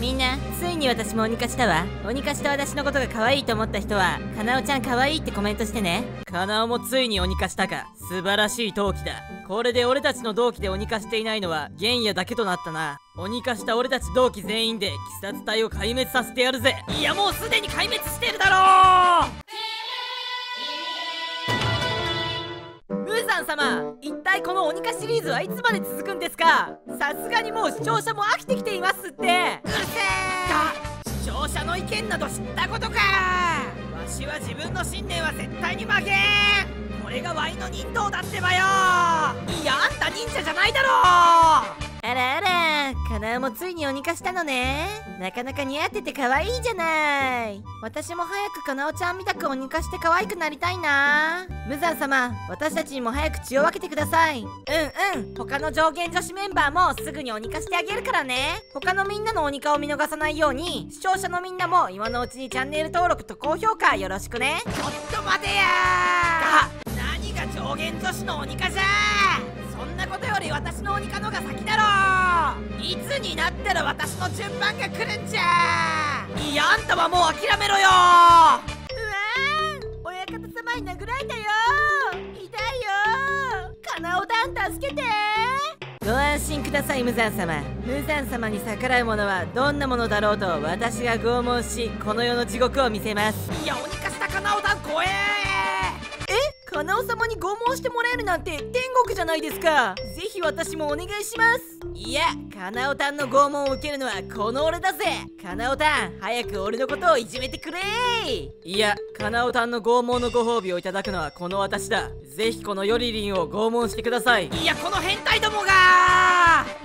みんなついに私も鬼化したわ。鬼化した私のことが可愛いと思った人はかなおちゃん可愛いってコメントしてね。かなおもついに鬼化したか。素晴らしい同期だ。これで俺たちの同期で鬼化していないのは玄也だけとなったな。鬼化した俺たち同期全員で鬼殺隊を壊滅させてやるぜ。いやもうすでに壊滅してるだろムーザン様一体この鬼化シリーズはいつまで続くんですか？さすがにもう視聴者も飽きてきていますって。など知ったことか。わしは自分の信念は絶対に負けこれがワイの忍道だってばよ。いやあんた忍者じゃないだろ。あらあらかなおもついに鬼化したのね。なかなか似合ってて可愛いじゃない。私も早くかなおちゃんみたく鬼化して可愛くなりたいな。無惨様私たちにも早く血を分けてください。うんうん。他の上限女子メンバーもすぐに鬼化してあげるからね。他のみんなの鬼化を見逃さないように視聴者のみんなも今のうちにチャンネル登録と高評価よろしくね。ちょっと待てや何が上限女子の鬼化じゃ。そんなことより私の鬼化のが先だろ。いつになったら私の順番が来るんじゃいやあんたはもう諦めろよ。うわー親方様に殴られたよ痛いよかなおたん助けて。ご安心ください無惨様。無惨様に逆らう者はどんなものだろうと私が拷問しこの世の地獄を見せます。いや鬼化したかなおたん怖ええかなお様に拷問してもらえるなんて天国じゃないですか。ぜひ私もお願いします。いやかなおたんの拷問を受けるのはこの俺だぜ。かなおたん早く俺のことをいじめてくれいやかなおたんの拷問のご褒美をいただくのはこの私だ。ぜひこのヨリリンを拷問してください。いやこの変態どもが